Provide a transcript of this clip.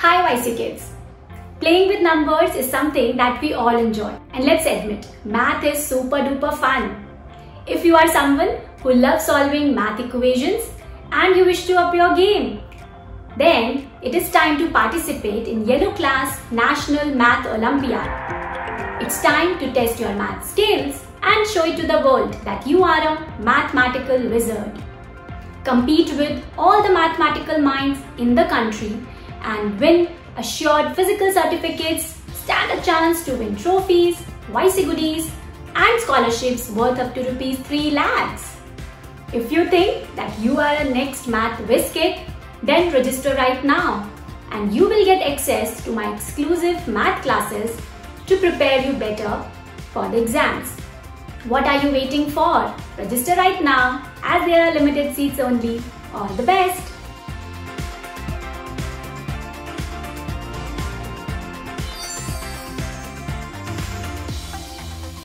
Hi YC kids. Playing with numbers is something that we all enjoy. And let's admit, math is super duper fun. If you are someone who loves solving math equations and you wish to up your game, then it is time to participate in Yellow Class National Math Olympiad. It's time to test your math skills and show it to the world that you are a mathematical wizard. Compete with all the mathematical minds in the country and win assured physical certificates, stand a chance to win trophies, YC goodies and scholarships worth up to rupees 3 lakhs. If you think that you are a next math whiz kid, then register right now and you will get access to my exclusive math classes to prepare you better for the exams. What are you waiting for? Register right now as there are limited seats only. All the best!